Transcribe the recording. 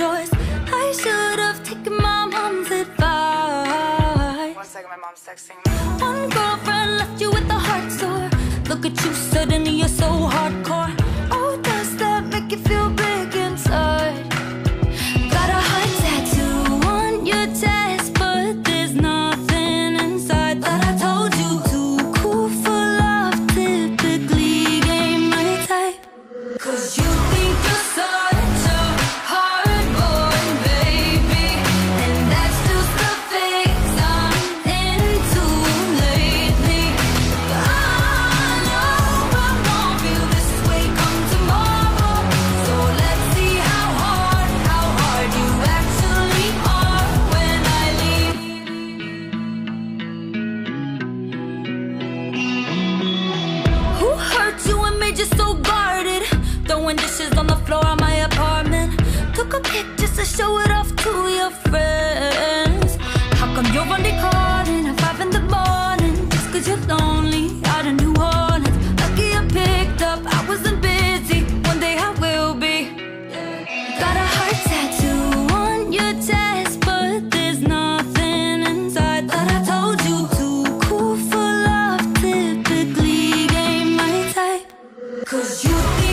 not a good choice. I should have taken my mom's advice. One second, my mom's texting me. One girlfriend left you with a heart sore. Look at you, suddenly you're so hardcore. Oh, does that make you feel big inside? Got a heart tattoo on your chest, but there's nothing inside. Thought I told you too cool for love. Typically ain't my type. Cause you doing dishes on the floor of my apartment. Took a pic just to show it off to your friends. How come you're on the calling at five in the morning? Just cause you're lonely out of New Orleans. Lucky I picked up, I wasn't busy. One day I will be. Got a heart tattoo on your chest, but there's nothing inside. But I told you, too cool for love typically ain't my type. Cause you